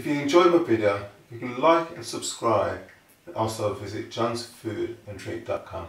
If you enjoyed my video, you can like and subscribe and also visit johnsfoodanddrink.com.